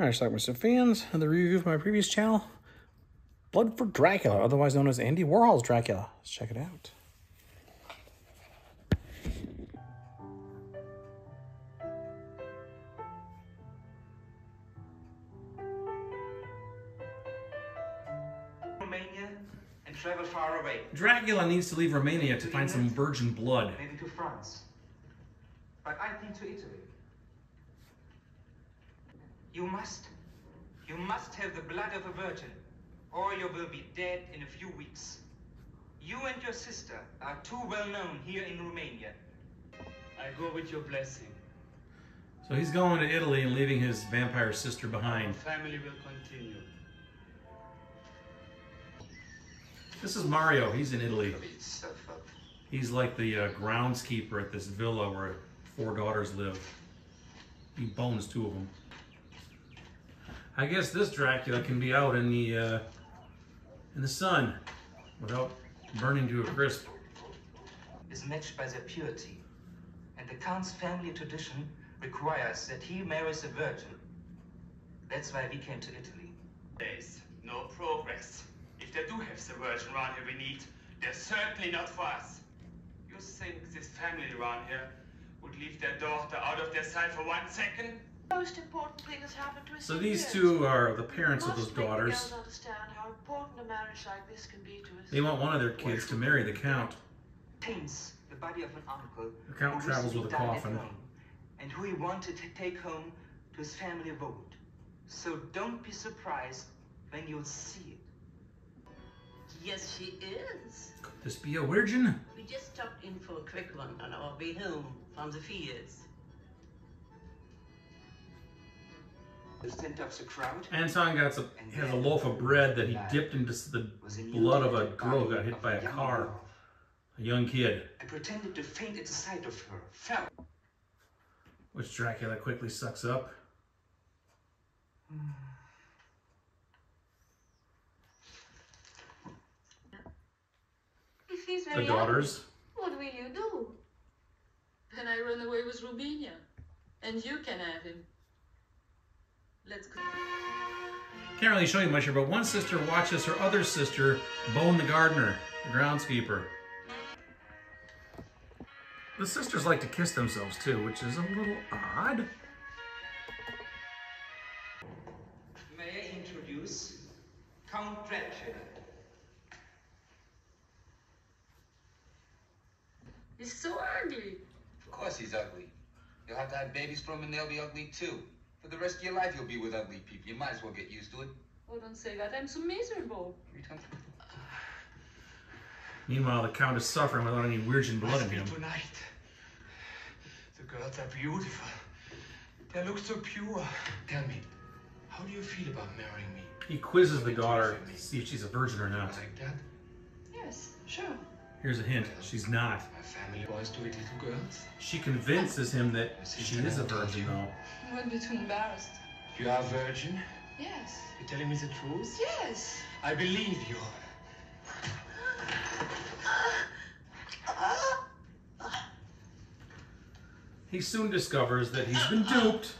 Alright, so Mr. Fans, the review of my previous channel, Blood for Dracula, otherwise known as Andy Warhol's Dracula. Let's check it out. Romania and travel far away, Dracula needs to leave Romania to find some virgin blood. maybe to France. But I think to Italy. You must, you must have the blood of a virgin, or you will be dead in a few weeks. You and your sister are too well known here in Romania. I go with your blessing. So he's going to Italy and leaving his vampire sister Our behind. family will continue. This is Mario. He's in Italy. He's like the uh, groundskeeper at this villa where four daughters live. He bones two of them. I guess this Dracula can be out in the uh, in the sun without burning to a crisp. is matched by their purity, and the Count's family tradition requires that he marries a virgin. That's why we came to Italy. There's no progress. If they do have the virgin around here we need, they're certainly not for us. You think this family around here would leave their daughter out of their sight for one second? Most important thing has happened to us. So these years. two are the parents of those make the daughters. understand how important a marriage like this can be to us. They want one of their kids to marry the Count. Paints the body of an uncle The Count travels with a coffin. home, and who he wanted to take home to his family abode. So don't be surprised when you see it. Yes, she is. Could this be a virgin? We just stopped in for a quick one on our way home from the fields. The center of the Anton got some, has a loaf of bread that he dipped into the was blood of a girl who got hit by a young car, girl. a young kid, I pretended to faint at the sight of her. Fell. which Dracula quickly sucks up. If he's The daughters. ugly, what will you do? Then I run away with Rubinia. And you can have him. Let's go. Can't really show you much here, but one sister watches her other sister bone the gardener, the groundskeeper. The sisters like to kiss themselves too, which is a little odd. May I introduce Count Dracula? He's so ugly. Of course he's ugly. You'll have to have babies from him and they'll be ugly too. For the rest of your life you'll be with ugly people. You might as well get used to it. Oh, don't say that. I'm so miserable. Every time- Meanwhile, the Count is suffering without any virgin blood in Must be him. tonight. The girls are beautiful. They look so pure. Tell me, how do you feel about marrying me? He quizzes the daughter to see if she's a virgin or not. Like that? Yes, sure. Here's a hint, she's not. My family boys do it little girls. She convinces him that she is a virgin though. I won't be too embarrassed. You are a virgin? Yes. You're telling me the truth? Yes. I believe you. He soon discovers that he's been duped,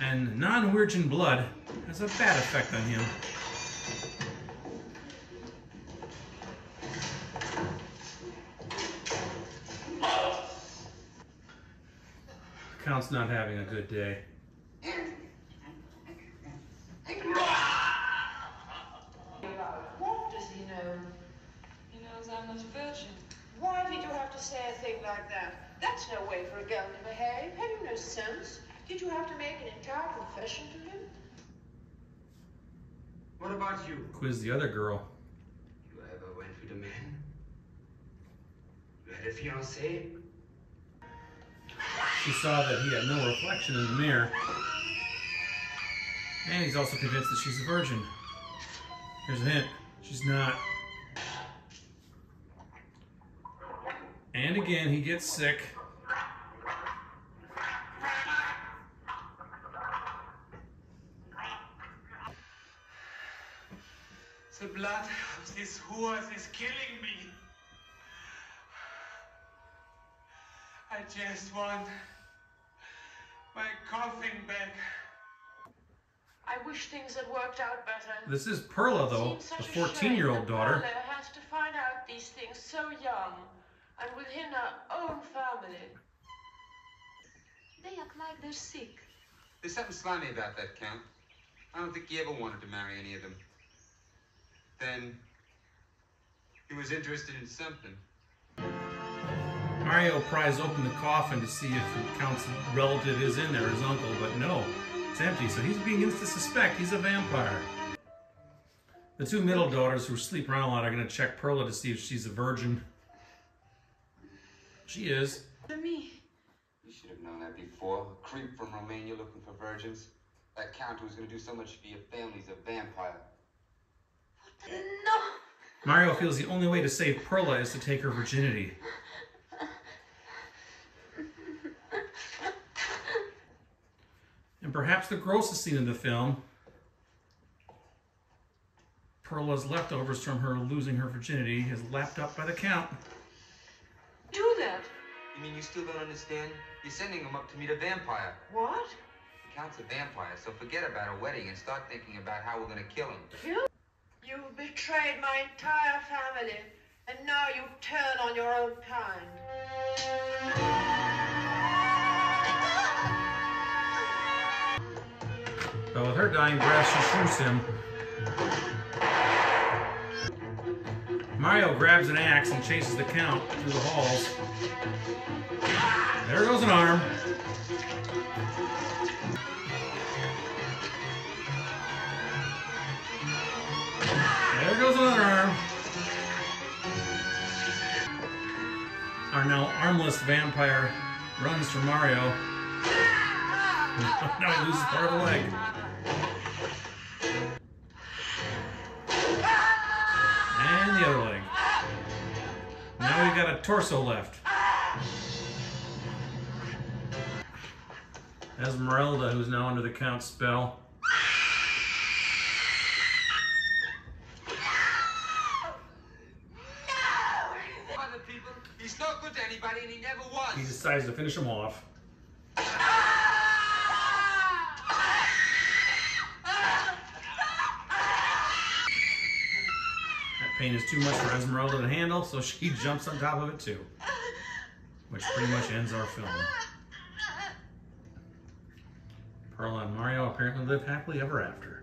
and non-virgin blood has a bad effect on him. Count's not having a good day. What does he know? He knows I'm not a virgin. Why did you have to say a thing like that? That's no way for a girl to behave. Have you no sense? Did you have to make an entire confession to him? What about you? Quiz the other girl. You ever went with a man? You had a fiancé? She saw that he had no reflection in the mirror. And he's also convinced that she's a virgin. Here's a hint. She's not. And again, he gets sick. The blood of these whores is killing me. Just want my coffin back. I wish things had worked out better. This is Perla, though, the such a shame 14 year old daughter. Perla has to find out these things so young, and within her own family. They act like they're sick. There's something slimy about that, Count. I don't think he ever wanted to marry any of them. Then he was interested in something. Mario pries open the coffin to see if the Count's relative is in there, his uncle, but no, it's empty, so he's begins to suspect he's a vampire. The two middle daughters who sleep around a lot are going to check Perla to see if she's a virgin. She is. To me. You should have known that before. A creep from Romania looking for virgins. That Count who's gonna do so much for your family's a vampire. No. Mario feels the only way to save Perla is to take her virginity. And perhaps the grossest scene in the film Perla's leftovers from her losing her virginity is lapped up by the Count. Do that. You mean you still don't understand? You're sending him up to meet a vampire. What? The Count's a vampire, so forget about a wedding and start thinking about how we're gonna kill him. Kill? You betrayed my entire family, and now you turn on your own kind. But with her dying breath, she shoots him. Mario grabs an axe and chases the Count through the halls. There goes an arm. There goes another arm. Our now armless vampire runs for Mario. now he loses part of a leg. Got a torso left. Esmeralda, who's now under the Count's spell. Other people, he's no good to anybody and he never was. He decides to finish him off. Pain is too much for Esmeralda to handle, so she jumps on top of it too. Which pretty much ends our film. Pearl and Mario apparently live happily ever after.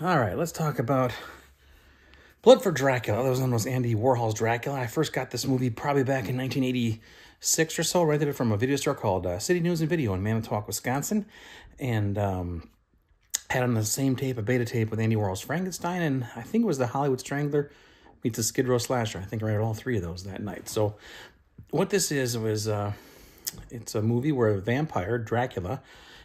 All right, let's talk about Blood for Dracula. That was one was Andy Warhol's Dracula. I first got this movie probably back in 1986 or so. Rented it from a video store called uh, City News and Video in Manitowoc, Wisconsin, and um, had on the same tape a beta tape with Andy Warhol's Frankenstein, and I think it was the Hollywood Strangler meets the Skid Row Slasher. I think I read all three of those that night. So, what this is was uh, it's a movie where a vampire Dracula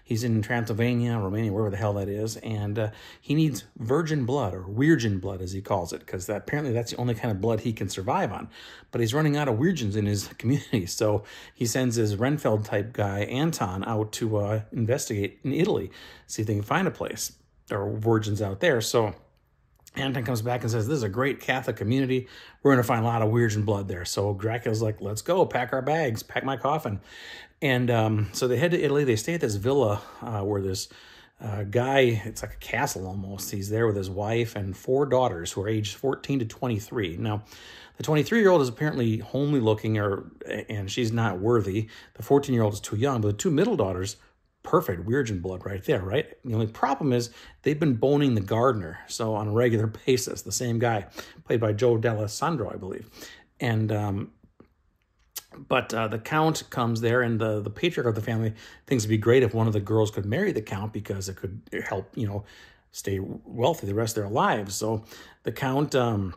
he's in Transylvania, Romania, wherever the hell that is, and uh, he needs virgin blood or virgin blood, as he calls it, because that, apparently that's the only kind of blood he can survive on. But he's running out of virgins in his community, so he sends his Renfield type guy Anton out to uh, investigate in Italy, see if they can find a place or virgins out there. So. Anton comes back and says, This is a great Catholic community. We're going to find a lot of virgin blood there. So Dracula's like, Let's go, pack our bags, pack my coffin. And um, so they head to Italy. They stay at this villa uh, where this uh, guy, it's like a castle almost. He's there with his wife and four daughters who are aged 14 to 23. Now, the 23 year old is apparently homely looking, or and she's not worthy. The 14 year old is too young, but the two middle daughters, perfect virgin blood right there, right? The only problem is they've been boning the gardener, so on a regular basis, the same guy, played by Joe Dallesandro, I believe, and um, but uh, the count comes there, and the the patriarch of the family thinks it'd be great if one of the girls could marry the count because it could help, you know, stay wealthy the rest of their lives. So the count um,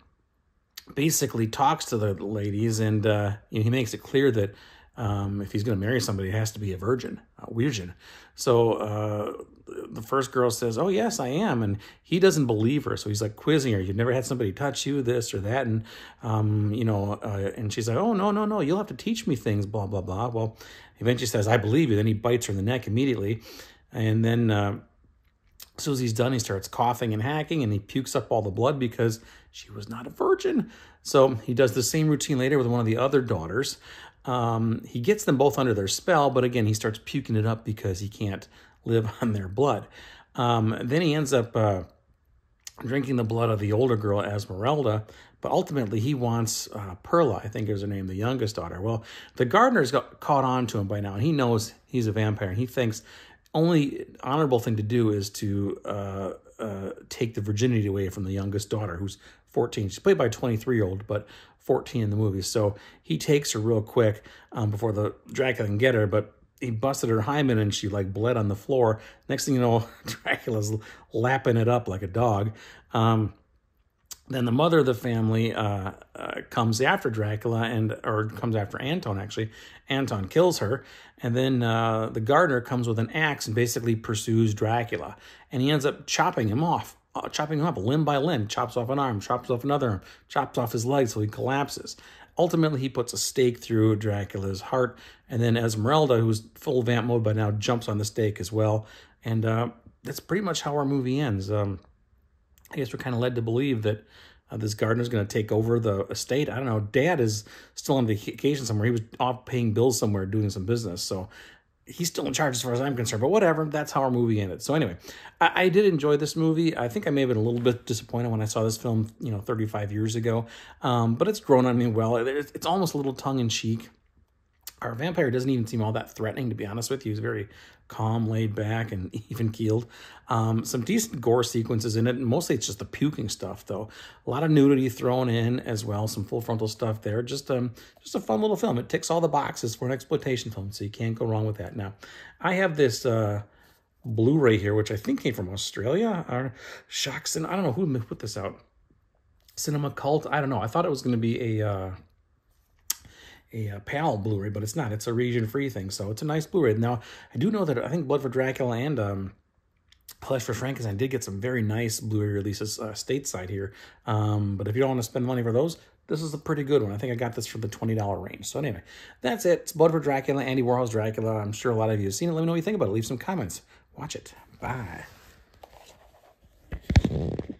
basically talks to the ladies, and uh, you know, he makes it clear that um, if he's going to marry somebody, it has to be a virgin, a virgin. So uh, the first girl says, "Oh yes, I am," and he doesn't believe her. So he's like quizzing her. You've never had somebody touch you, this or that, and um, you know, uh, and she's like, "Oh no, no, no, you'll have to teach me things." Blah blah blah. Well, eventually says, "I believe you." Then he bites her in the neck immediately, and then. Uh, as soon as he's done, he starts coughing and hacking and he pukes up all the blood because she was not a virgin. So he does the same routine later with one of the other daughters. Um, he gets them both under their spell, but again, he starts puking it up because he can't live on their blood. Um, then he ends up uh, drinking the blood of the older girl, Esmeralda, but ultimately he wants uh, Perla, I think is her name, the youngest daughter. Well, the gardener's got caught on to him by now, and he knows he's a vampire, and he thinks only honorable thing to do is to uh, uh, take the virginity away from the youngest daughter, who's 14. She's played by a 23 year old, but 14 in the movie. So he takes her real quick um, before the Dracula can get her, but he busted her hymen and she like bled on the floor. Next thing you know, Dracula's lapping it up like a dog. Um, then the mother of the family uh, uh, comes after Dracula and or comes after Anton actually. Anton kills her, and then uh, the gardener comes with an axe and basically pursues Dracula, and he ends up chopping him off, chopping him up limb by limb. Chops off an arm, chops off another arm, chops off his leg so he collapses. Ultimately, he puts a stake through Dracula's heart, and then Esmeralda, who's full vamp mode by now, jumps on the stake as well, and uh, that's pretty much how our movie ends. Um, I guess we're kind of led to believe that uh, this gardener's going to take over the estate. I don't know. Dad is still on vacation somewhere. He was off paying bills somewhere, doing some business. So he's still in charge as far as I'm concerned. But whatever. That's how our movie ended. So anyway, I, I did enjoy this movie. I think I may have been a little bit disappointed when I saw this film, you know, 35 years ago. Um, but it's grown on me well. It's, it's almost a little tongue in cheek our vampire doesn't even seem all that threatening, to be honest with you. He's very calm, laid back, and even keeled. Um, some decent gore sequences in it. Mostly it's just the puking stuff, though. A lot of nudity thrown in as well. Some full frontal stuff there. Just um, just a fun little film. It ticks all the boxes for an exploitation film, so you can't go wrong with that. Now, I have this uh, Blu-ray here, which I think came from Australia. Or and I don't know who put this out. Cinema Cult. I don't know. I thought it was going to be a. Uh, a, a PAL Blu-ray, but it's not. It's a region-free thing, so it's a nice Blu-ray. Now, I do know that I think Blood for Dracula and um, for Frankenstein did get some very nice Blu-ray releases uh, stateside here. Um, but if you don't want to spend money for those, this is a pretty good one. I think I got this for the $20 range. So anyway, that's it. It's Blood for Dracula, Andy Warhol's Dracula. I'm sure a lot of you have seen it. Let me know what you think about it. Leave some comments. Watch it. Bye.